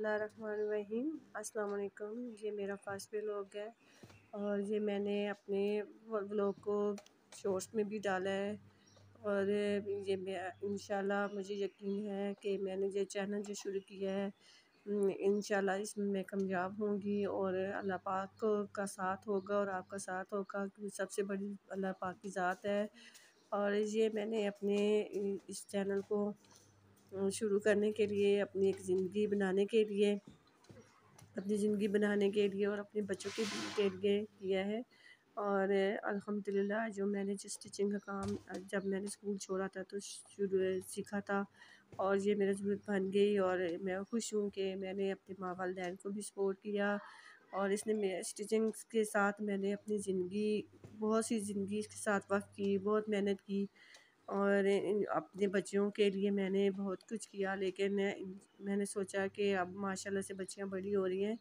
बसमीम अस्सलाम ये मेरा फ़र्स्ट व्लॉग है और ये मैंने अपने व्लॉग को शॉर्ट्स में भी डाला है और ये इंशाल्लाह मुझे यकीन है कि मैंने ये चैनल जो शुरू किया है इंशाल्लाह इसमें मैं कामयाब होंगी और अल्लाह पाक का साथ होगा और आपका साथ होगा। सबसे बड़ी अल्लाह पाक की ज़ात है और ये मैंने अपने इस चैनल को शुरू करने के लिए, अपनी एक ज़िंदगी बनाने के लिए, अपनी ज़िंदगी बनाने के लिए और अपने बच्चों के के लिए किया है। और अल्हम्दुलिल्लाह, जो मैंने जो स्टिचिंग का काम, जब मैंने स्कूल छोड़ा था तो शुरू सीखा था और ये मेरा ज़रूरत बन गई और मैं खुश हूँ कि मैंने अपने माँ वालदेन को भी सपोर्ट किया और इसने मेरे स्टिचिंग के साथ मैंने अपनी ज़िंदगी, बहुत सी ज़िंदगी इसके साथ वक्त की, बहुत मेहनत की और अपने बच्चों के लिए मैंने बहुत कुछ किया, लेकिन मैंने सोचा कि अब माशाल्लाह से बच्चियाँ बड़ी हो रही हैं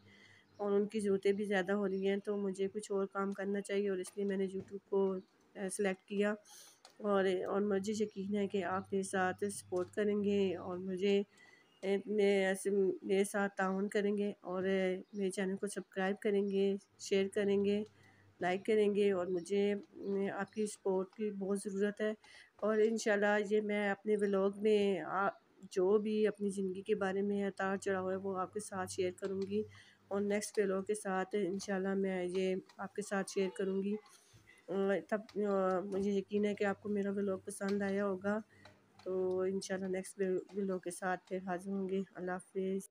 और उनकी ज़रूरतें भी ज़्यादा हो रही हैं तो मुझे कुछ और काम करना चाहिए और इसलिए मैंने यूट्यूब को सिलेक्ट किया। और और मुझे यकीन है कि आप मेरे साथ सपोर्ट करेंगे और मुझे ऐसे, मेरे साथ ताउन करेंगे और मेरे चैनल को सब्सक्राइब करेंगे शेयर करेंगे। लाइक करेंगे और मुझे आपकी सपोर्ट की बहुत ज़रूरत है। और इन ये मैं अपने व्लॉग में जो भी अपनी ज़िंदगी के बारे में उतार चढ़ा हुआ है, वो आपके साथ शेयर करूँगी। और नेक्स्ट व्लॉग के साथ इन मैं ये आपके साथ शेयर करूँगी। तब मुझे यकीन है कि आपको मेरा व्लॉग पसंद आया होगा। तो इन नेक्स्ट व्लॉग के साथ फिर हाजिर होंगे। अल्लाह हाफिज़।